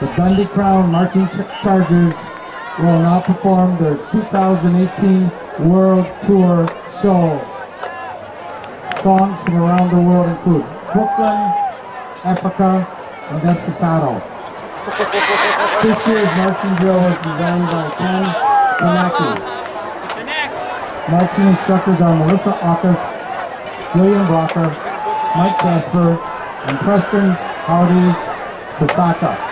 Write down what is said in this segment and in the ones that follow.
The Dundee Crown Marching Chargers will now perform their 2018 World Tour show. Songs from around the world include Brooklyn, Africa, and Despacito. This year's marching drill was designed by Ken Kanaki. Marching instructors are Melissa Aukus, William Blocker, Mike Casper, and Preston Howdy Basaka.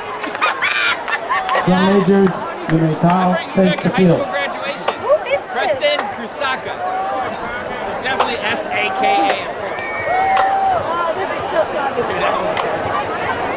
Drum majors, you may now take the High school field. graduation. Who is Preston this? Krusaka. It's definitely S A K A. Oh, this is so soggy.